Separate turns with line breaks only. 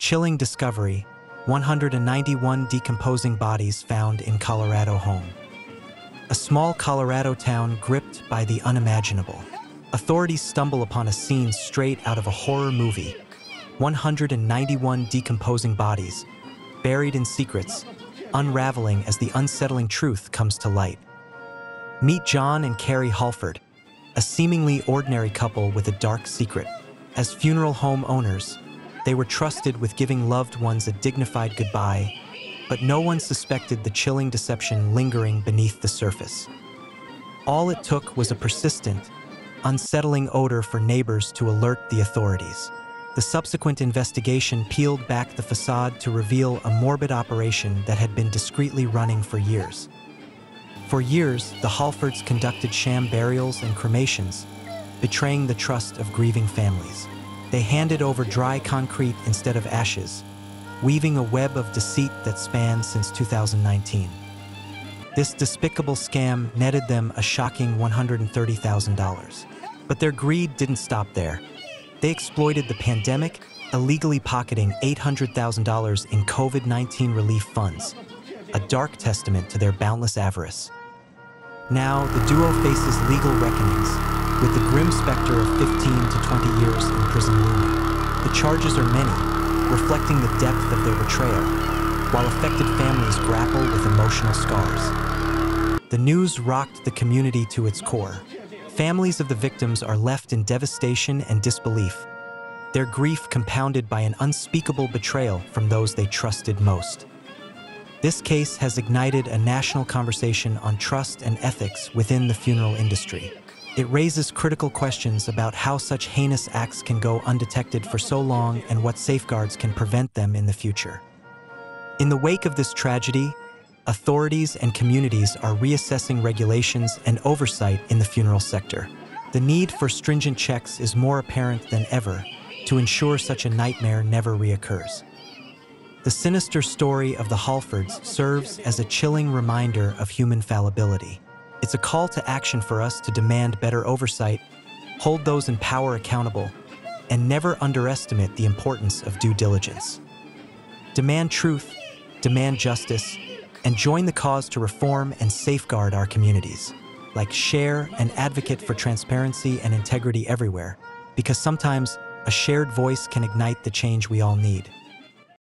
Chilling discovery 191 decomposing bodies found in Colorado home. A small Colorado town gripped by the unimaginable. Authorities stumble upon a scene straight out of a horror movie 191 decomposing bodies, buried in secrets, unraveling as the unsettling truth comes to light. Meet Jon and Carie Hallford, a seemingly ordinary couple with a dark secret. As funeral home owners, they were trusted with giving loved ones a dignified goodbye, but no one suspected the chilling deception lingering beneath the surface. All it took was a persistent, unsettling odor for neighbors to alert the authorities. The subsequent investigation peeled back the facade to reveal a morbid operation that had been discreetly running for years. For years, the Hallfords conducted sham burials and cremations, betraying the trust of grieving families. They handed over dry concrete instead of ashes, weaving a web of deceit that spans since 2019. This despicable scam netted them a shocking $130,000. But their greed didn't stop there. They exploited the pandemic, illegally pocketing $800,000 in COVID 19 relief funds, a dark testament to their boundless avarice. Now, the duo faces legal reckonings, with the grim specter of 15 to 20 years in prison looming. The charges are many, reflecting the depth of their betrayal, while affected families grapple with emotional scars. The news rocked the community to its core. Families of the victims are left in devastation and disbelief, their grief compounded by an unspeakable betrayal from those they trusted most. This case has ignited a national conversation on trust and ethics within the funeral industry. It raises critical questions about how such heinous acts can go undetected for so long and what safeguards can prevent them in the future. In the wake of this tragedy, authorities and communities are reassessing regulations and oversight in the funeral sector. The need for stringent checks is more apparent than ever to ensure such a nightmare never reoccurs. The sinister story of the Hallfords serves as a chilling reminder of human fallibility. It's a call to action for us to demand better oversight, hold those in power accountable, and never underestimate the importance of due diligence. Demand truth, demand justice, and join the cause to reform and safeguard our communities. Like share and advocate for transparency and integrity everywhere, because sometimes a shared voice can ignite the change we all need.